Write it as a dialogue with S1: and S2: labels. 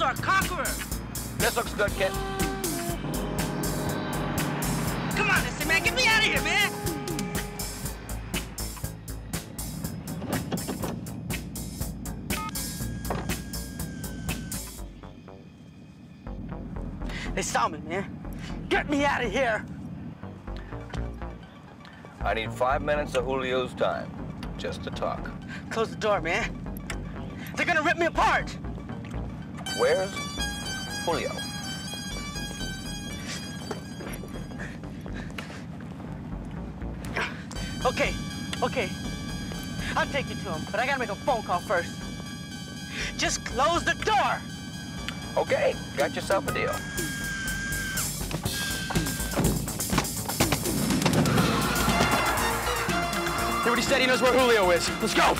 S1: This looks good, kid.
S2: Come on, listen, man. Get me out of here, man. They saw me, man. Get me out of here.
S1: I need five minutes of Julio's time, just to talk.
S2: Close the door, man. They're gonna rip me apart.
S1: Where's Julio?
S2: Okay, okay. I'll take you to him, but I gotta make a phone call first. Just close the door.
S1: Okay, got yourself a deal.
S3: He said he knows where Julio is. Let's go.